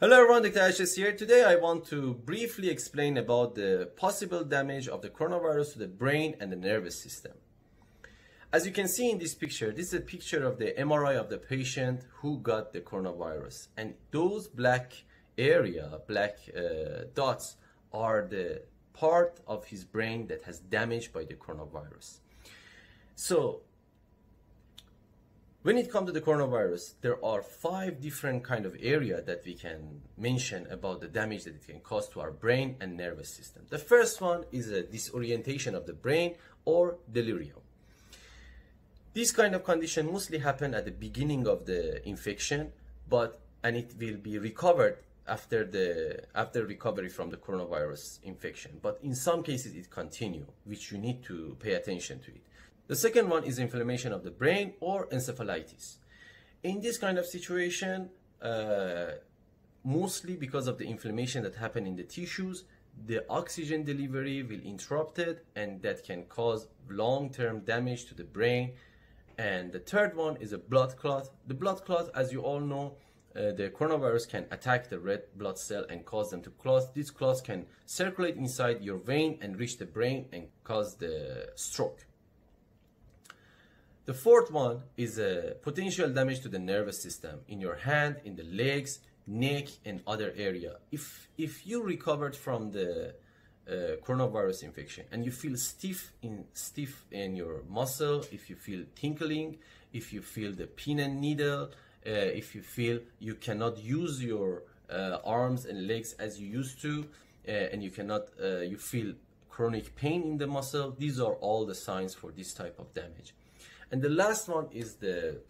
Hello everyone, Dr. Arshia here. Today I want to briefly explain about the possible damage of the coronavirus to the brain and the nervous system. As you can see in this picture, this is a picture of the MRI of the patient who got the coronavirus. And those black area, black uh, dots, are the part of his brain that has damaged by the coronavirus. So when it comes to the coronavirus, there are five different kind of area that we can mention about the damage that it can cause to our brain and nervous system. The first one is a disorientation of the brain or delirium. This kind of condition mostly happen at the beginning of the infection, but and it will be recovered after the after recovery from the coronavirus infection. But in some cases it continue, which you need to pay attention to it. The second one is inflammation of the brain or encephalitis. In this kind of situation, uh, mostly because of the inflammation that happen in the tissues, the oxygen delivery will interrupted and that can cause long-term damage to the brain. And the third one is a blood clot. The blood clot, as you all know, uh, the coronavirus can attack the red blood cell and cause them to clot. These clots can circulate inside your vein and reach the brain and cause the stroke. The fourth one is a potential damage to the nervous system in your hand, in the legs, neck, and other area. If if you recovered from the uh, coronavirus infection and you feel stiff in stiff in your muscle, if you feel tingling, if you feel the pin and needle, uh, if you feel you cannot use your uh, arms and legs as you used to, uh, and you cannot, uh, you feel chronic pain in the muscle, these are all the signs for this type of damage. And the last one is the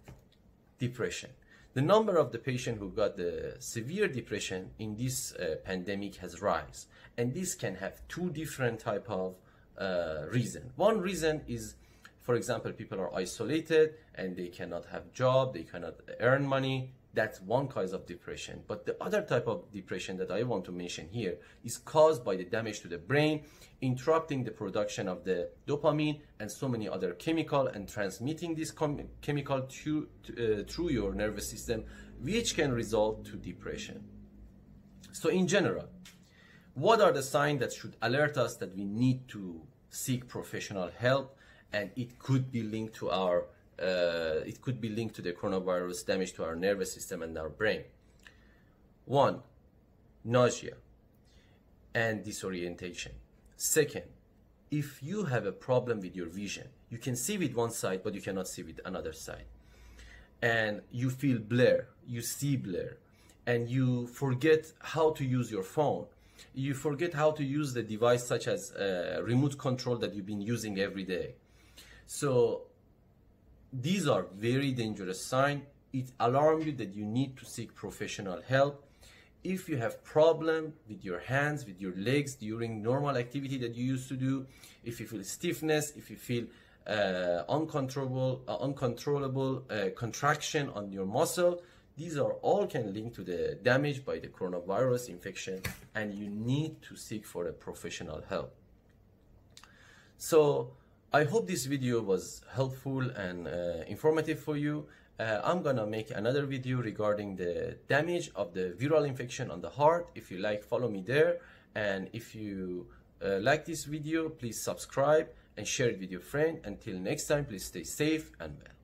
depression. The number of the patient who got the severe depression in this uh, pandemic has rise. And this can have two different type of uh, reason. One reason is, for example, people are isolated and they cannot have job, they cannot earn money, that's one cause of depression. But the other type of depression that I want to mention here is caused by the damage to the brain, interrupting the production of the dopamine and so many other chemical and transmitting this chemical to, to, uh, through your nervous system, which can result to depression. So in general, what are the signs that should alert us that we need to seek professional help and it could be linked to our uh, it could be linked to the coronavirus damage to our nervous system and our brain. One, nausea and disorientation. Second, if you have a problem with your vision, you can see with one side, but you cannot see with another side. And you feel blur, you see blur, and you forget how to use your phone. You forget how to use the device such as a remote control that you've been using every day. So these are very dangerous signs. It alarms you that you need to seek professional help. If you have problem with your hands, with your legs during normal activity that you used to do, if you feel stiffness, if you feel uh, uncontrollable, uh, uncontrollable uh, contraction on your muscle, these are all can link to the damage by the coronavirus infection and you need to seek for a professional help. So I hope this video was helpful and uh, informative for you. Uh, I'm gonna make another video regarding the damage of the viral infection on the heart. If you like, follow me there. And if you uh, like this video, please subscribe and share it with your friend. Until next time, please stay safe and well.